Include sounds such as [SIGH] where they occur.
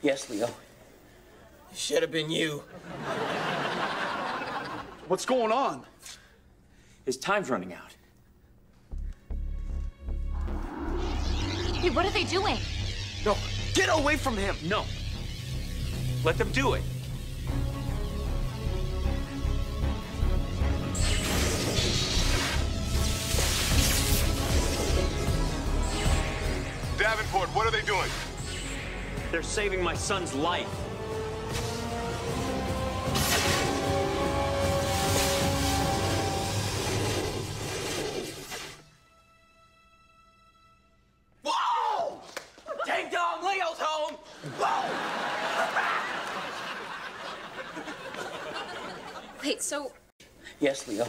Yes, Leo. It Should have been you. What's going on? His time's running out. Hey, what are they doing? No, get away from him. No. Let them do it. Davenport, what are they doing? They're saving my son's life. Whoa! Ding dong, Leo's home! Whoa! [LAUGHS] Wait, so Yes, Leo.